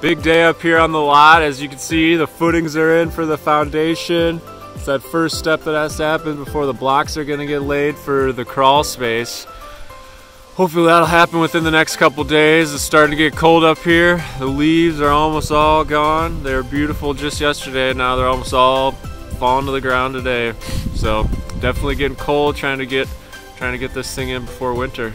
day up here on the lot. As you can see, the footings are in for the foundation. It's that first step that has to happen before the blocks are gonna get laid for the crawl space. Hopefully that'll happen within the next couple days. It's starting to get cold up here. The leaves are almost all gone. They were beautiful just yesterday. Now they're almost all falling to the ground today. So definitely getting cold, trying to get trying to get this thing in before winter.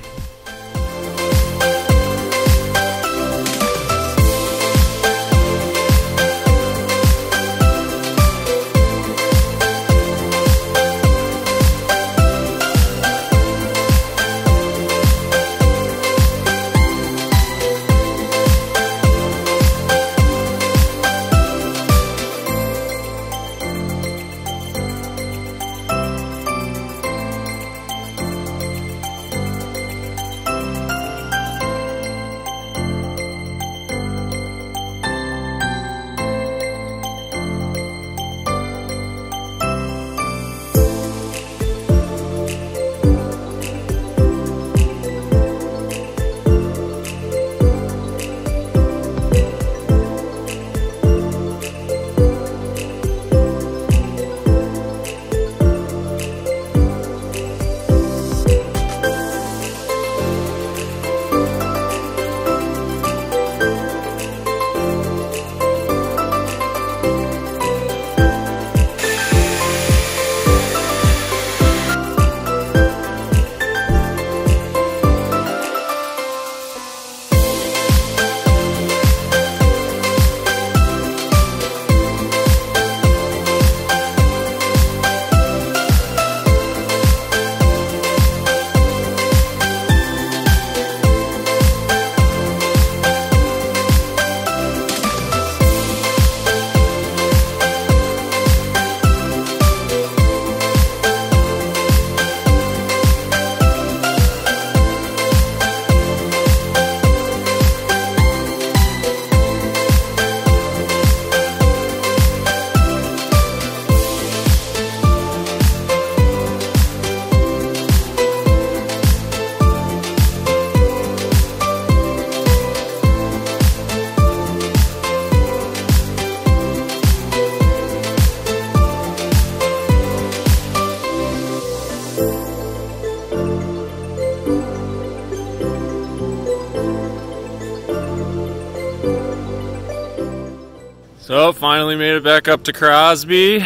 So finally made it back up to Crosby.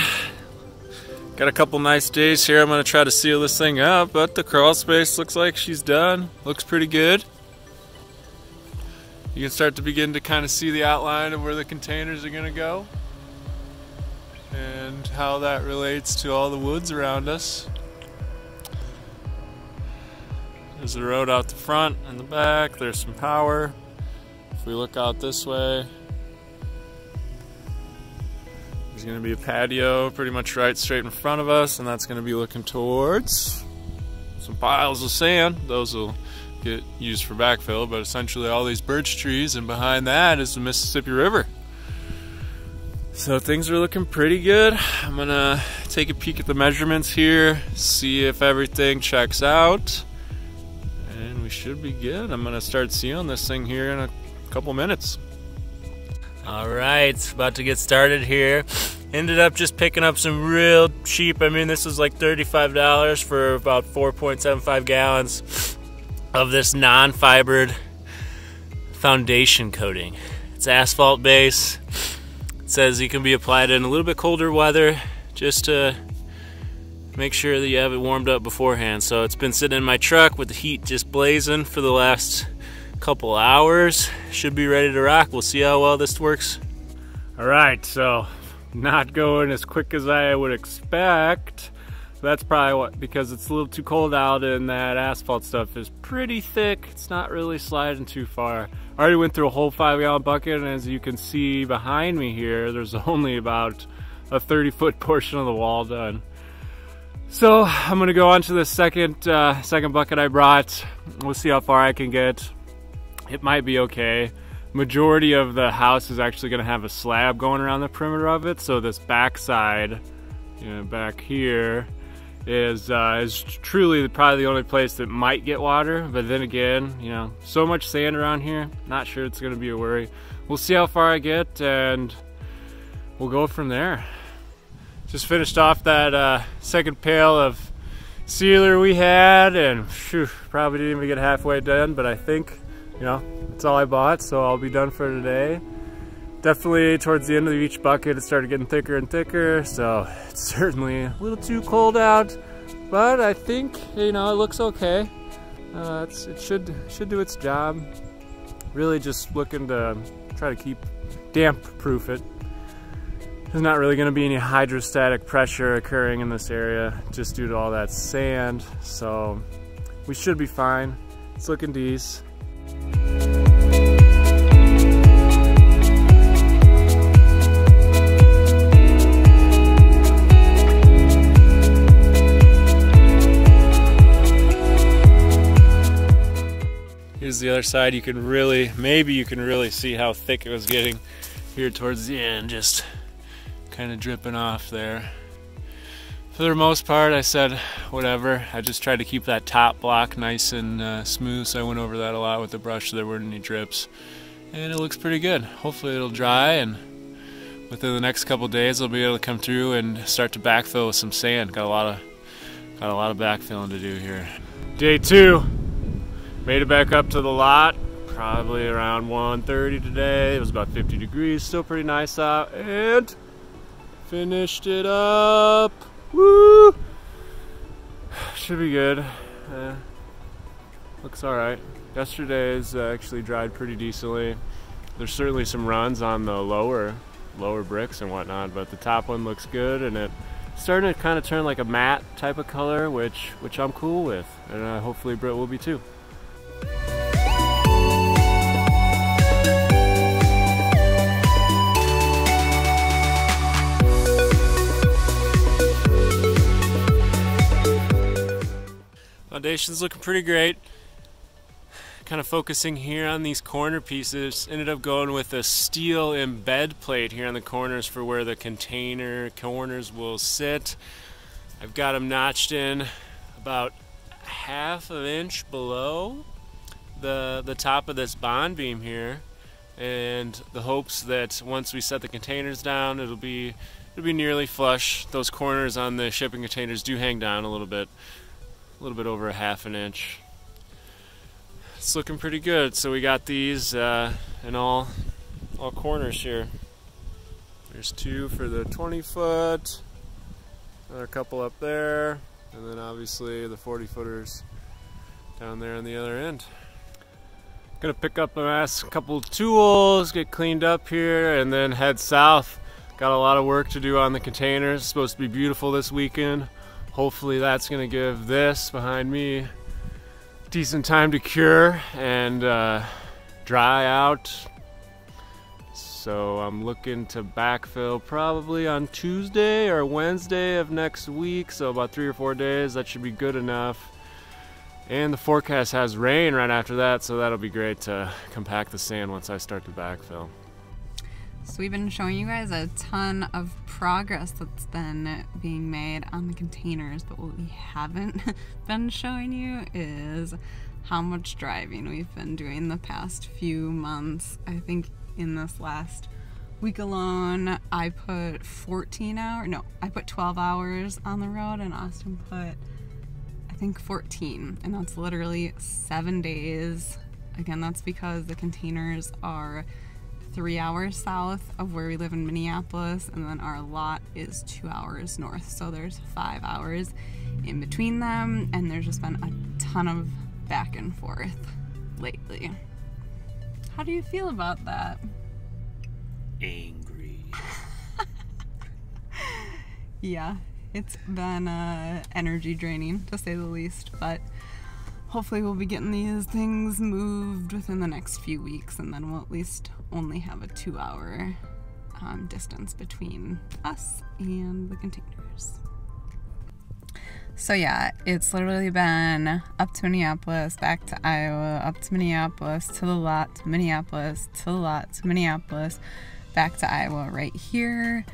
Got a couple nice days here. I'm gonna try to seal this thing up, but the crawl space looks like she's done. Looks pretty good. You can start to begin to kind of see the outline of where the containers are gonna go and how that relates to all the woods around us. There's the road out the front and the back. There's some power. If we look out this way, there's gonna be a patio pretty much right straight in front of us, and that's gonna be looking towards some piles of sand. Those will get used for backfill, but essentially all these birch trees, and behind that is the Mississippi River. So things are looking pretty good. I'm gonna take a peek at the measurements here, see if everything checks out, and we should be good. I'm gonna start sealing this thing here in a couple minutes. All right, about to get started here. Ended up just picking up some real cheap. I mean, this was like $35 for about 4.75 gallons of this non-fibered foundation coating. It's asphalt base. It says you can be applied in a little bit colder weather just to make sure that you have it warmed up beforehand. So it's been sitting in my truck with the heat just blazing for the last couple hours. Should be ready to rock. We'll see how well this works. All right, so not going as quick as I would expect. That's probably what, because it's a little too cold out and that asphalt stuff is pretty thick. It's not really sliding too far. I already went through a whole five gallon bucket and as you can see behind me here, there's only about a 30 foot portion of the wall done. So I'm gonna go on to the second, uh, second bucket I brought. We'll see how far I can get it might be okay. Majority of the house is actually going to have a slab going around the perimeter of it, so this back side, you know, back here, is uh, is truly probably the only place that might get water. But then again, you know, so much sand around here, not sure it's going to be a worry. we'll see how far I get and we'll go from there. Just finished off that uh, second pail of sealer we had and probably didn't even get halfway done, but I think, you know, that's all I bought, so I'll be done for today. Definitely towards the end of each bucket, it started getting thicker and thicker, so it's certainly a little too cold out, but I think, you know, it looks okay. Uh, it should, should do its job. Really just looking to try to keep damp proof it. There's not really going to be any hydrostatic pressure occurring in this area just due to all that sand, so we should be fine. It's looking decent. Here's the other side. You can really, maybe you can really see how thick it was getting here towards the end, just kind of dripping off there. For the most part, I said whatever. I just tried to keep that top block nice and uh, smooth, so I went over that a lot with the brush so there weren't any drips. And it looks pretty good. Hopefully it'll dry and within the next couple days I'll be able to come through and start to backfill with some sand. Got a lot of got a lot of backfilling to do here. Day two. Made it back up to the lot, probably around 1.30 today. It was about 50 degrees, still pretty nice out, and finished it up. Woo! Should be good. Uh, looks alright. Yesterday's uh, actually dried pretty decently. There's certainly some runs on the lower lower bricks and whatnot, but the top one looks good and it starting to kind of turn like a matte type of color, which which I'm cool with, and uh, hopefully Britt will be too. Foundation's looking pretty great. Kind of focusing here on these corner pieces. Ended up going with a steel embed plate here on the corners for where the container corners will sit. I've got them notched in about half an inch below the the top of this bond beam here and the hopes that once we set the containers down it'll be it'll be nearly flush those corners on the shipping containers do hang down a little bit a little bit over a half an inch it's looking pretty good so we got these uh, in all all corners here there's two for the 20 foot another couple up there and then obviously the 40 footers down there on the other end Gonna pick up a last couple tools, get cleaned up here, and then head south. Got a lot of work to do on the containers. It's supposed to be beautiful this weekend. Hopefully that's gonna give this behind me decent time to cure and uh, dry out. So I'm looking to backfill probably on Tuesday or Wednesday of next week. So about three or four days, that should be good enough. And the forecast has rain right after that, so that'll be great to compact the sand once I start to backfill. So we've been showing you guys a ton of progress that's been being made on the containers, but what we haven't been showing you is how much driving we've been doing the past few months. I think in this last week alone, I put 14 hours, no, I put 12 hours on the road and Austin put I think 14, and that's literally seven days. Again, that's because the containers are three hours south of where we live in Minneapolis, and then our lot is two hours north. So there's five hours in between them, and there's just been a ton of back and forth lately. How do you feel about that? Angry. yeah, it's been uh, energy draining to say the least, but hopefully we'll be getting these things moved within the next few weeks and then we'll at least only have a two hour um, distance between us and the containers. So yeah, it's literally been up to Minneapolis, back to Iowa, up to Minneapolis, to the lot, to Minneapolis, to the lot, to Minneapolis, back to Iowa right here.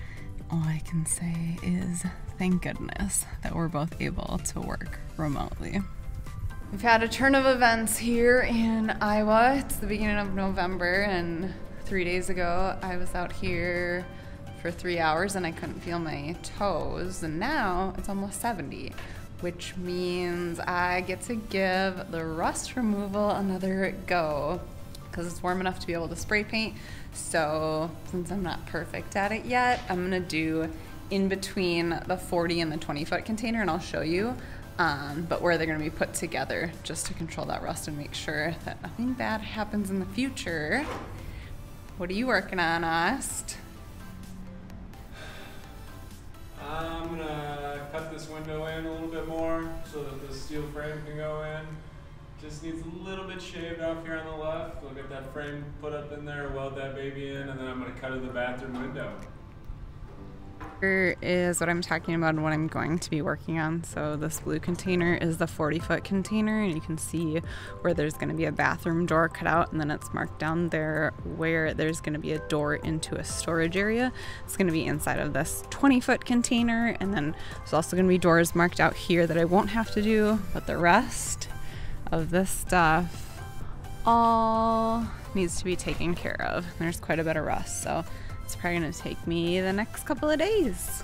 All I can say is thank goodness that we're both able to work remotely. We've had a turn of events here in Iowa. It's the beginning of November, and three days ago, I was out here for three hours and I couldn't feel my toes. And now it's almost 70, which means I get to give the rust removal another go because it's warm enough to be able to spray paint. So, since I'm not perfect at it yet, I'm gonna do in between the 40 and the 20 foot container, and I'll show you. Um, but where they're going to be put together just to control that rust and make sure that nothing bad happens in the future. What are you working on, Ast? I'm gonna cut this window in a little bit more so that the steel frame can go in. Just needs a little bit shaved off here on the left. We'll get that frame put up in there, weld that baby in, and then I'm gonna cut in the bathroom window. Here is what I'm talking about and what I'm going to be working on. So this blue container is the 40 foot container and you can see where there's going to be a bathroom door cut out and then it's marked down there where there's going to be a door into a storage area. It's going to be inside of this 20 foot container and then there's also going to be doors marked out here that I won't have to do but the rest of this stuff all needs to be taken care of. There's quite a bit of rust so it's probably going to take me the next couple of days.